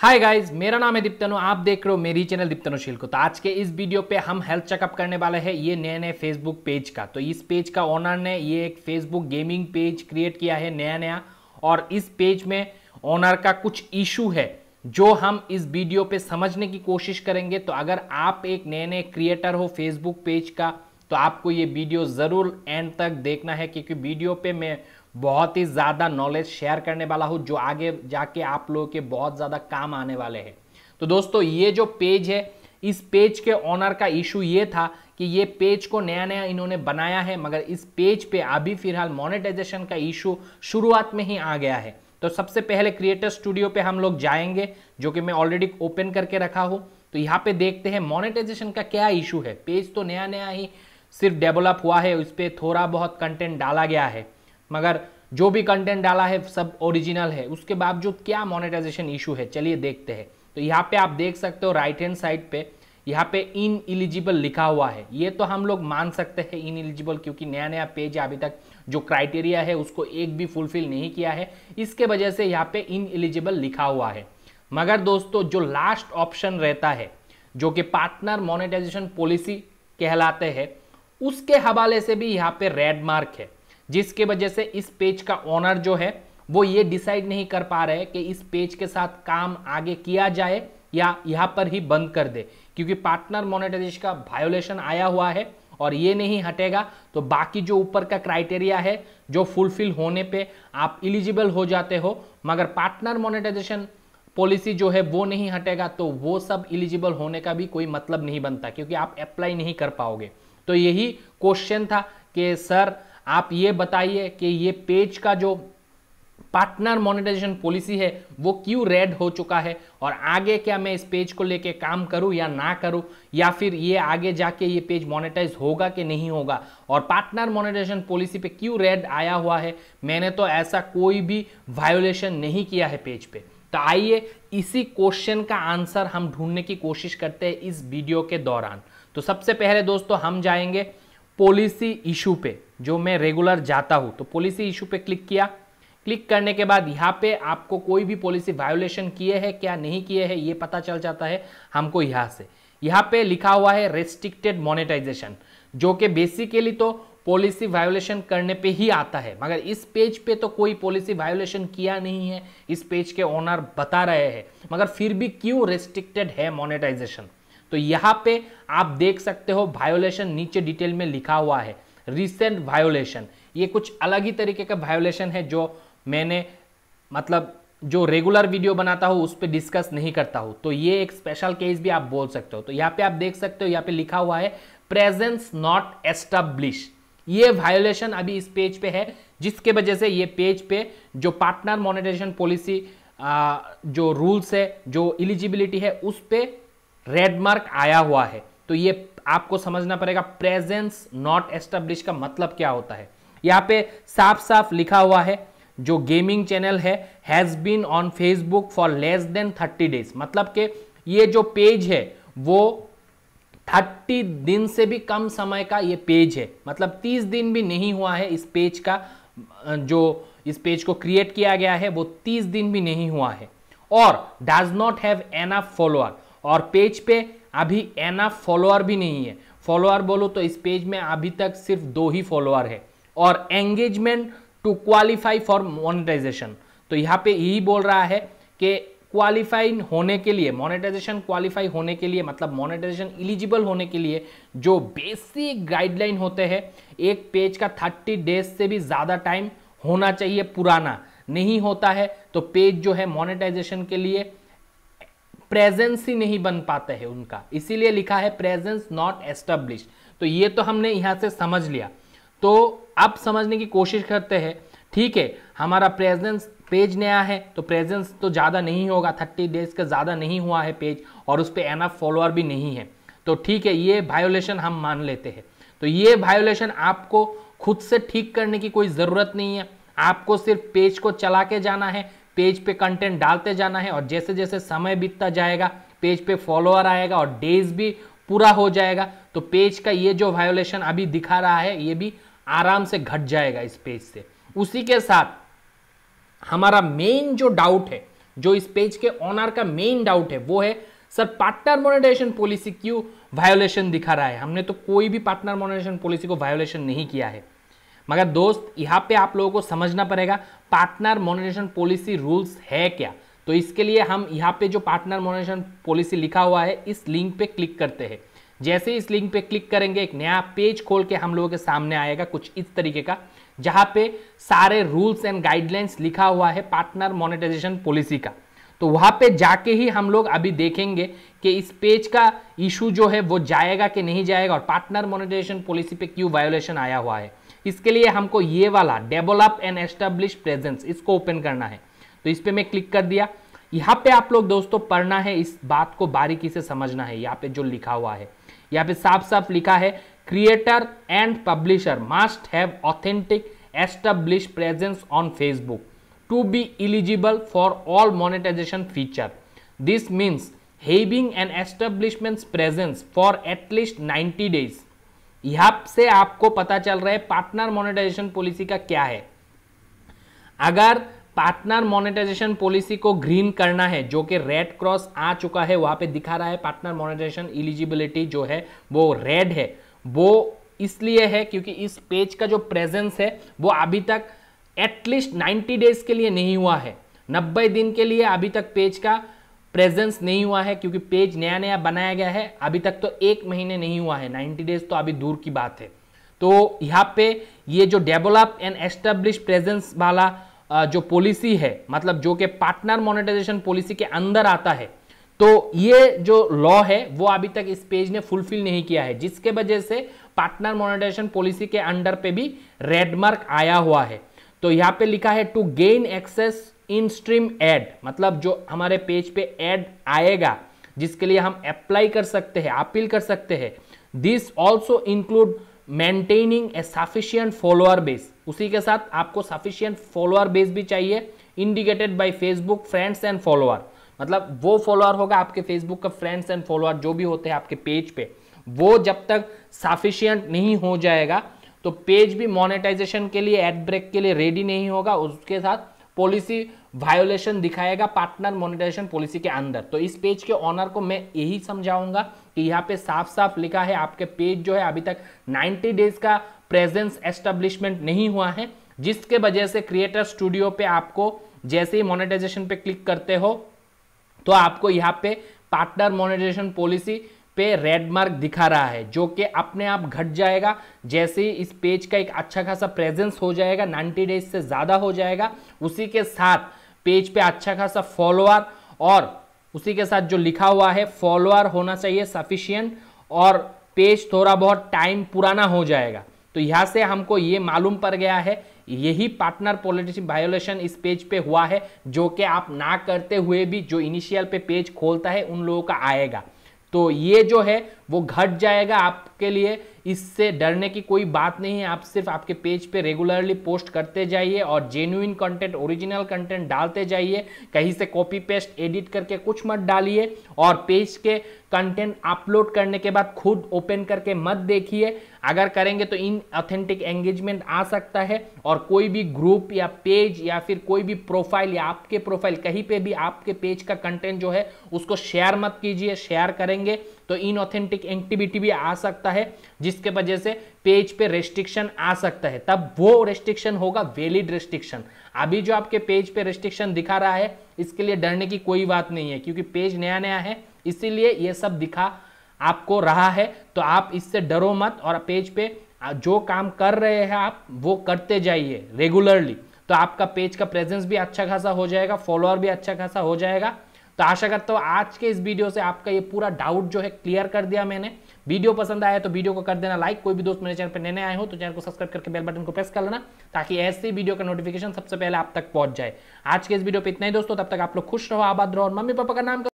Hi guys मेरा नाम है दीप्तनु, आप देख रहे हो मेरी चैनल दीप्तनुशील को। तो आज के इस वीडियो पे हम हेल्थ चेकअप करने वाले हैं, ये नए नए फेसबुक पेज का। तो इस पेज का ओनर ने ये एक फेसबुक गेमिंग पेज क्रिएट किया है नया नया और इस पेज में ओनर का कुछ इशू है, जो हम इस वीडियो पे समझने की कोशिश करेंगे। तो अगर आप एक नए नए क्रिएटर हो फेसबुक पेज का तो आपको ये वीडियो ज़रूर एंड तक देखना है, क्योंकि वीडियो पे मैं बहुत ही ज़्यादा नॉलेज शेयर करने वाला हूँ, जो आगे जाके आप लोगों के बहुत ज़्यादा काम आने वाले हैं। तो दोस्तों, ये जो पेज है, इस पेज के ऑनर का इशू ये था कि ये पेज को नया नया इन्होंने बनाया है, मगर इस पेज पे अभी फ़िलहाल मोनेटाइजेशन का इशू शुरुआत में ही आ गया है। तो सबसे पहले क्रिएटर स्टूडियो पे हम लोग जाएँगे, जो कि मैं ऑलरेडी ओपन करके रखा हूँ। तो यहाँ पे देखते हैं मोनेटाइजेशन का क्या इशू है। पेज तो नया नया ही सिर्फ़ डेवलप हुआ है, उस पर थोड़ा बहुत कंटेंट डाला गया है। मगर जो भी कंटेंट डाला है, सब ओरिजिनल है। उसके बावजूद क्या मोनेटाइजेशन इशू है? चलिए देखते हैं। तो यहाँ पे आप देख सकते हो राइट हैंड साइड पे, यहाँ पे इन इलिजिबल लिखा हुआ है। ये तो हम लोग मान सकते हैं इन एलिजिबल क्योंकि नया नया पेज अभी तक जो क्राइटेरिया है, उसको एक भी फुलफिल नहीं किया है। इसके वजह से यहाँ पे इन एलिजिबल लिखा हुआ है। मगर दोस्तों, जो लास्ट ऑप्शन रहता है, जो कि पार्टनर मोनेटाइजेशन पॉलिसी कहलाते हैं, उसके हवाले से भी यहाँ पे रेड मार्क है। जिसके वजह से इस पेज का ओनर जो है, वो ये डिसाइड नहीं कर पा रहे कि इस पेज के साथ काम आगे किया जाए या यहाँ पर ही बंद कर दे। क्योंकि पार्टनर मोनेटाइजेशन का वायोलेशन आया हुआ है और ये नहीं हटेगा तो बाकी जो ऊपर का क्राइटेरिया है, जो फुलफिल होने पे आप इलिजिबल हो जाते हो, मगर पार्टनर मोनेटाइजेशन पॉलिसी जो है, वो नहीं हटेगा तो वो सब इलिजिबल होने का भी कोई मतलब नहीं बनता, क्योंकि आप अप्लाई नहीं कर पाओगे। तो यही क्वेश्चन था कि, सर आप ये बताइए कि ये पेज का जो पार्टनर मोनेटाइजेशन पॉलिसी है, वो क्यों रेड हो चुका है? और आगे क्या मैं इस पेज को लेके काम करूँ या ना करूँ? या फिर ये आगे जाके ये पेज मोनेटाइज होगा कि नहीं होगा? और पार्टनर मोनेटाइजेशन पॉलिसी पे क्यों रेड आया हुआ है? मैंने तो ऐसा कोई भी वायोलेशन नहीं किया है पेज पे। तो आइए इसी क्वेश्चन का आंसर हम ढूँढने की कोशिश करते हैं इस वीडियो के दौरान। तो सबसे पहले दोस्तों, हम जाएँगे पॉलिसी इशू पे। जो मैं रेगुलर जाता हूँ। तो पॉलिसी इशू पे क्लिक किया। क्लिक करने के बाद यहाँ पे आपको कोई भी पॉलिसी वायोलेशन किए हैं क्या नहीं किए हैं, ये पता चल जाता है हमको यहाँ से। यहाँ पे लिखा हुआ है रेस्ट्रिक्टेड मोनेटाइजेशन जो कि बेसिकली तो पॉलिसी वायोलेशन करने पे ही आता है। मगर इस पेज पे तो कोई पॉलिसी वायोलेशन किया नहीं है, इस पेज के ओनर बता रहे हैं। मगर फिर भी क्यों रेस्ट्रिक्टेड है मोनेटाइजेशन तो यहाँ पे आप देख सकते हो वायोलेशन नीचे डिटेल में लिखा हुआ है। रिसेंट वायोलेशन ये कुछ अलग ही तरीके का वायोलेशन है जो मैंने मतलब जो रेगुलर वीडियो बनाता हूँ, उस पर डिस्कस नहीं करता हूँ। तो ये एक स्पेशल केस भी आप बोल सकते हो। तो यहाँ पे आप देख सकते हो, यहाँ पे लिखा हुआ है प्रेजेंस नॉट एस्टेब्लिश ये वायोलेशन अभी इस पेज पे है, जिसके वजह से ये पेज पे जो पार्टनर मोनेटाइजेशन पॉलिसी जो रूल्स है, जो इलिजिबिलिटी है, उस पर रेड मार्क आया हुआ है। तो ये आपको समझना पड़ेगा प्रेजेंस नॉट एस्टेब्लिश का मतलब क्या होता है। यहाँ पे साफ़ साफ़ लिखा हुआ है, जो गेमिंग चैनल है has been on Facebook for less than thirty days मतलब के ये जो पेज है, वो थर्टी दिन से भी कम समय का ये पेज है। मतलब तीस दिन भी नहीं हुआ है इस पेज का, जो इस पेज को क्रिएट किया गया है, वो तीस दिन भी नहीं हुआ है। और does not have enough follower और पेज पे अभी एना फॉलोअर भी नहीं है। फॉलोअर बोलो तो इस पेज में अभी तक सिर्फ़ दो ही फॉलोअर है। और engagement to qualify for monetisation तो यहाँ पे यही बोल रहा है कि क्वालिफाई होने के लिए मोनेटाइजेशन क्वालिफाई होने के लिए मतलब मोनेटाइजेशन इलिजिबल होने के लिए जो बेसिक गाइडलाइन होते हैं, एक पेज का थर्टी डेज़ से भी ज़्यादा टाइम होना चाहिए पुराना। नहीं होता है तो पेज जो है मोनेटाइजेशन के लिए प्रेजेंस ही नहीं बन पाते हैं उनका। इसीलिए लिखा है प्रेजेंस नॉट एस्टेब्लिश तो ये तो हमने यहाँ से समझ लिया। तो अब समझने की कोशिश करते हैं, ठीक है, हमारा प्रेजेंस पेज नया है तो प्रेजेंस तो ज़्यादा नहीं होगा थर्टी डेज़ का ज़्यादा नहीं हुआ है पेज और उस पर एनफ फॉलोअर भी नहीं है। तो ठीक है, ये वायोलेशन हम मान लेते हैं। तो ये वायोलेशन आपको खुद से ठीक करने की कोई ज़रूरत नहीं है। आपको सिर्फ़ पेज को चला के जाना है पेज पे कंटेंट डालते जाना है और जैसे जैसे समय बीतता जाएगा, पेज पे फॉलोअर आएगा और डेज़ भी पूरा हो जाएगा तो पेज का ये जो वायोलेशन अभी दिखा रहा है, ये भी आराम से घट जाएगा इस पेज से। उसी के साथ हमारा मेन जो डाउट है, जो इस पेज के ऑनर का मेन डाउट है, वो है, सर पार्टनर मोनेटाइजेशन पॉलिसी क्यों वायोलेशन दिखा रहा है? हमने तो कोई भी पार्टनर मोनेटाइजेशन पॉलिसी को वायोलेशन नहीं किया है। मगर दोस्त, यहाँ पे आप लोगों को समझना पड़ेगा पार्टनर मोनिटेशन पॉलिसी रूल्स है क्या? तो इसके लिए हम यहाँ पे जो पार्टनर मोनिटेशन पॉलिसी लिखा हुआ है, इस लिंक पे क्लिक करते हैं। जैसे इस लिंक पे क्लिक करेंगे, एक नया पेज खोल के हम लोगों के सामने आएगा कुछ इस तरीके का, जहाँ पे सारे रूल्स एंड गाइडलाइंस लिखा हुआ है पार्टनर मोनेटाइजेशन पॉलिसी का। तो वहाँ पे जाके ही हम लोग अभी देखेंगे कि इस पेज का इशू जो है, वो जाएगा कि नहीं जाएगा और पार्टनर मोनेटाइजेशन पॉलिसी पे क्यों वायोलेशन आया हुआ है। इसके लिए हमको ये वाला डेवलप एंड एस्टेब्लिश प्रेजेंस इसको ओपन करना है। तो इस पर मैं क्लिक कर दिया। यहाँ पे आप लोग दोस्तों पढ़ना है, इस बात को बारीकी से समझना है, यहाँ पे जो लिखा हुआ है। यहाँ पे साफ़ साफ़ लिखा है creator and publisher must have authentic establish presence on Facebook to be eligible for all monetization feature this means having an establishment presence for at least 90 days यहाँ से आपको पता चल रहा है पार्टनर मोनेटाइजेशन पॉलिसी का क्या है। अगर पार्टनर मोनेटाइजेशन पॉलिसी को ग्रीन करना है, जो कि रेड क्रॉस आ चुका है, वहाँ पे दिखा रहा है पार्टनर मोनेटाइजेशन इलिजिबिलिटी जो है, वो रेड है। वो इसलिए है क्योंकि इस पेज का जो प्रेजेंस है, वो अभी तक एटलीस्ट 90 डेज़ के लिए नहीं हुआ है। 90 दिन के लिए अभी तक पेज का प्रेजेंस नहीं हुआ है क्योंकि पेज नया नया बनाया गया है। अभी तक तो एक महीने नहीं हुआ है 90 डेज़ तो अभी दूर की बात है। तो यहाँ पे ये जो डेवलप एंड एस्टेब्लिश प्रेजेंस वाला जो पॉलिसी है मतलब जो कि पार्टनर मोनेटाइजेशन पॉलिसी के अंदर आता है तो ये जो लॉ है, वो अभी तक इस पेज ने फुलफिल नहीं किया है, जिसके वजह से पार्टनर मोनेटाइजेशन पॉलिसी के अंडर पे भी रेडमार्क आया हुआ है। तो यहाँ पे लिखा है to gain access in stream ad मतलब जो हमारे पेज पे एड आएगा, जिसके लिए हम अप्लाई कर सकते हैं अपील कर सकते हैं this also include maintaining a sufficient follower base उसी के साथ आपको सफिशियंट फॉलोअर बेस भी चाहिए indicated by Facebook friends and follower मतलब वो फॉलोअर होगा आपके फेसबुक का फ्रेंड्स एंड फॉलोअर जो भी होते हैं आपके पेज पे। वो जब तक सफिशियंट नहीं हो जाएगा तो पेज भी मोनेटाइजेशन के लिए एड ब्रेक के लिए रेडी नहीं होगा, उसके साथ पॉलिसी वायोलेशन दिखाएगा पार्टनर मोनिटाइजेशन पॉलिसी के अंदर। तो इस पेज के ऑनर को मैं यही समझाऊँगा कि यहाँ पे साफ़ साफ़ लिखा है, आपके पेज जो है अभी तक 90 डेज़ का प्रेजेंस एस्टेब्लिशमेंट नहीं हुआ है, जिसके वजह से क्रिएटर स्टूडियो पे आपको जैसे ही मोनेटाइजेशन पे क्लिक करते हो तो आपको यहाँ पे पार्टनर मोनेटाइजेशन पॉलिसी पे रेड मार्क दिखा रहा है, जो कि अपने आप घट जाएगा। जैसे ही इस पेज का एक अच्छा खासा प्रेजेंस हो जाएगा 90 डेज़ से ज़्यादा हो जाएगा, उसी के साथ पेज पे अच्छा खासा फॉलोअर और उसी के साथ जो लिखा हुआ है फॉलोअर होना चाहिए सफिशियंट और पेज थोड़ा बहुत टाइम पुराना हो जाएगा। तो यहाँ से हमको ये मालूम पड़ गया है, यही पार्टनर पॉलिटिक्स वायोलेशन इस पेज पे हुआ है, जो कि आप ना करते हुए भी जो इनिशियल पे पेज खोलता है, उन लोगों का आएगा। तो ये जो है वो घट जाएगा आपके लिए। इससे डरने की कोई बात नहीं है। आप सिर्फ़ आपके पेज पे रेगुलरली पोस्ट करते जाइए और जेन्युइन कंटेंट ओरिजिनल कंटेंट डालते जाइए। कहीं से कॉपी पेस्ट एडिट करके कुछ मत डालिए और पेज के कंटेंट अपलोड करने के बाद खुद ओपन करके मत देखिए। अगर करेंगे तो इन ऑथेंटिक एंगेजमेंट आ सकता है और कोई भी ग्रुप या पेज या फिर कोई भी प्रोफ़ाइल या आपके प्रोफ़ाइल कहीं पे भी आपके पेज का कंटेंट जो है, उसको शेयर मत कीजिए। शेयर करेंगे तो इन ऑथेंटिक एक्टिविटी भी आ सकता है, जिसके वजह से पेज पे रेस्ट्रिक्शन आ सकता है। तब वो रेस्ट्रिक्शन होगा वैलिड रेस्ट्रिक्शन अभी जो आपके पेज पे रेस्ट्रिक्शन दिखा रहा है, इसके लिए डरने की कोई बात नहीं है, क्योंकि पेज नया नया है, इसीलिए ये सब दिखा आपको रहा है। तो आप इससे डरो मत और पेज पे जो काम कर रहे हैं आप, वो करते जाइए रेगुलरली तो आपका पेज का प्रेजेंस भी अच्छा खासा हो जाएगा फॉलोअर भी अच्छा खासा हो जाएगा। तो आशा करता हूँ आज के इस वीडियो से आपका ये पूरा डाउट जो है क्लियर कर दिया मैंने। वीडियो पसंद आया तो वीडियो को कर देना लाइक कोई भी दोस्त मेरे चैनल पर नए आए हो तो चैनल को सब्सक्राइब करके बेल बटन को प्रेस कर लेना ताकि ऐसे वीडियो का नोटिफिकेशन सबसे पहले आप तक पहुँच जाए। आज के इस वीडियो पर इतना ही दोस्तों, तब तक आप लोग खुश रहो, आबाद रहो और मम्मी पापा का नाम